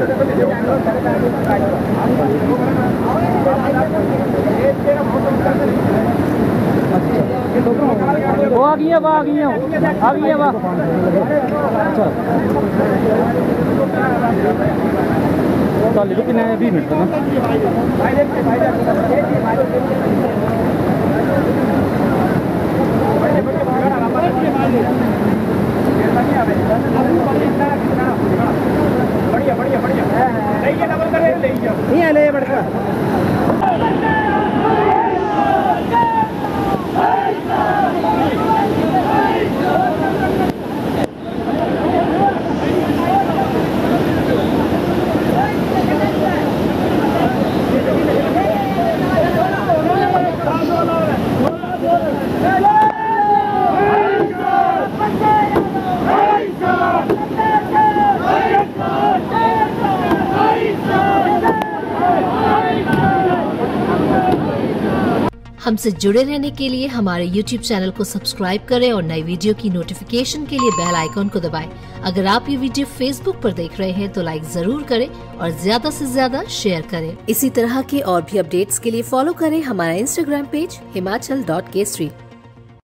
वो आ गई है वाह आ गई है आ गई है वाह चल लेकिन है मिनट ना हमसे जुड़े रहने के लिए हमारे YouTube चैनल को सब्सक्राइब करें और नई वीडियो की नोटिफिकेशन के लिए बेल आइकॉन को दबाएँ। अगर आप ये वीडियो Facebook पर देख रहे हैं तो लाइक ज़रूर करें और ज़्यादा से ज़्यादा शेयर करें इसी तरह के और भी अपडेट्स के लिए फॉलो करें हमारा Instagram page Himachal dot Kesari